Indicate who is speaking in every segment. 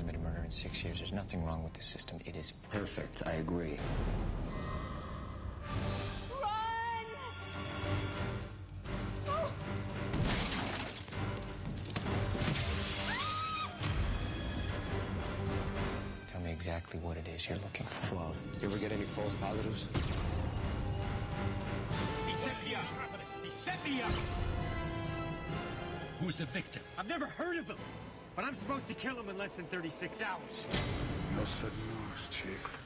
Speaker 1: in six years. There's nothing wrong with the system. It is
Speaker 2: Perfect. I agree.
Speaker 3: Run!
Speaker 1: Tell me exactly what it is you're looking for.
Speaker 2: Flaws. You ever get any false positives?
Speaker 4: He set me up. He set me up. Who's the victim? I've never heard of him. But I'm supposed to kill him in less than 36 hours.
Speaker 5: No sudden moves, Chief.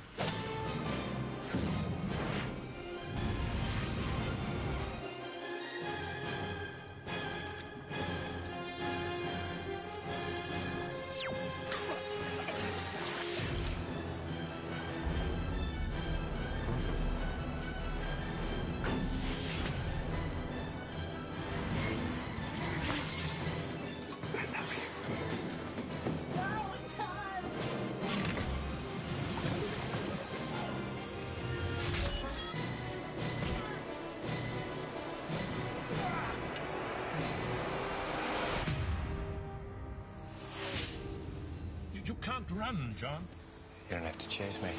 Speaker 4: You, can't run, John.
Speaker 1: You don't have to chase me.